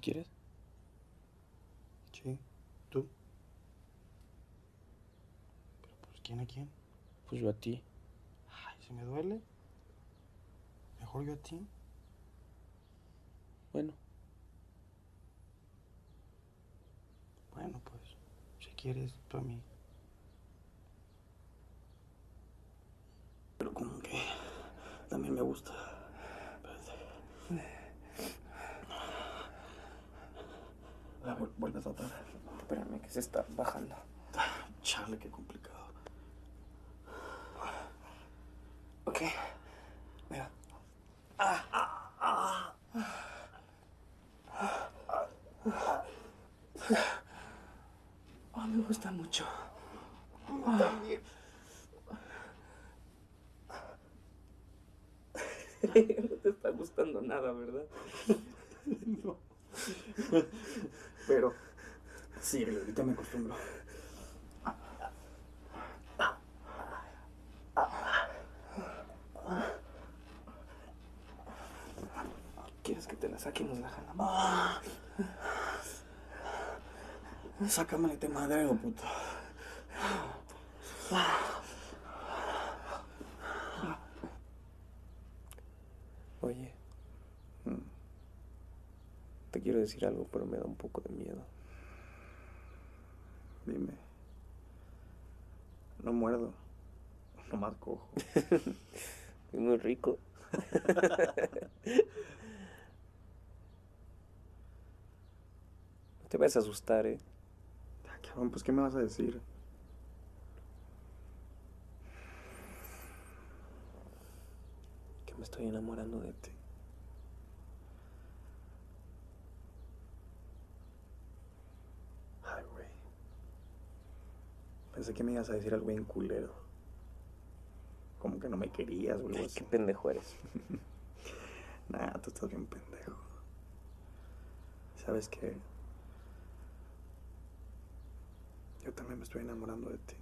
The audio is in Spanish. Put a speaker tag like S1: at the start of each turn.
S1: quieres?
S2: Sí. ¿Tú? Pero pues, ¿quién a quién?
S1: Pues yo a ti.
S2: Ay, si me duele. Mejor yo a ti.
S1: Bueno,
S2: Bueno, pues, si quieres, tú a mí. Pero como que también me gusta. Espérate. La vuel- vuelve a tratar.
S1: espérame que se está bajando.
S2: Chale, qué complicado.
S1: Ok.
S2: Mira.
S1: Ah, me gusta mucho. no te está gustando nada, ¿verdad?
S2: Pero, sí, ahorita me acostumbro.
S1: ¿Quieres que te la saque y nos la jalamos?
S2: Sácame de madreo, puto.
S1: Oye, te quiero decir algo, pero me da un poco de miedo.
S2: Dime. No muerdo. Nomás cojo.
S1: Es muy rico. No te vas a asustar, ¿eh?
S2: Ah, Cabrón, pues, ¿qué me vas a decir?
S1: Que me estoy enamorando de ti.
S2: Pensé que me ibas a decir algo bien culero. Como que no me querías, güey.
S1: qué pendejo eres.
S2: Nah, tú estás bien pendejo. ¿Sabes qué? Yo también me estoy enamorando de ti.